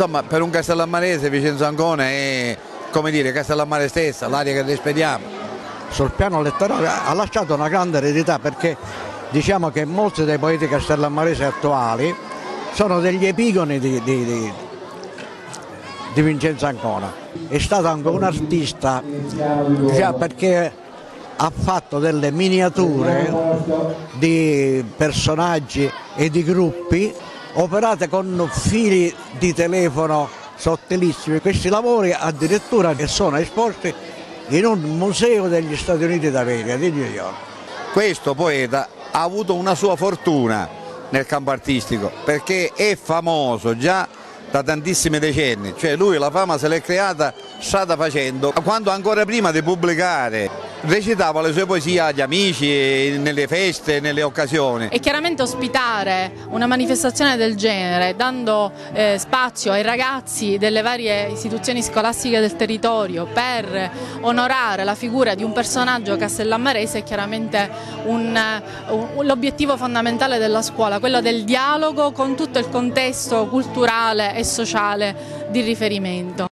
insomma per un Castellammarese Vincenzo Ancona è come dire Castellammare stessa, l'aria che rispediamo. Sul piano letterale ha lasciato una grande eredità perché diciamo che molti dei poeti castellammaresi attuali sono degli epigoni di, di, di, di Vincenzo Ancona. È stato anche un artista già perché ha fatto delle miniature di personaggi e di gruppi operate con fili di telefono sottilissimi. Questi lavori addirittura sono esposti in un museo degli Stati Uniti d'America di New York. Questo poeta ha avuto una sua fortuna nel campo artistico perché è famoso già da tantissimi decenni, cioè lui la fama se l'è creata strada facendo, quando ancora prima di pubblicare recitava le sue poesie agli amici, nelle feste, nelle occasioni. E chiaramente ospitare una manifestazione del genere, dando eh, spazio ai ragazzi delle varie istituzioni scolastiche del territorio per onorare la figura di un personaggio castellammarese è chiaramente un, l'obiettivo fondamentale della scuola, quello del dialogo con tutto il contesto culturale e sociale di riferimento.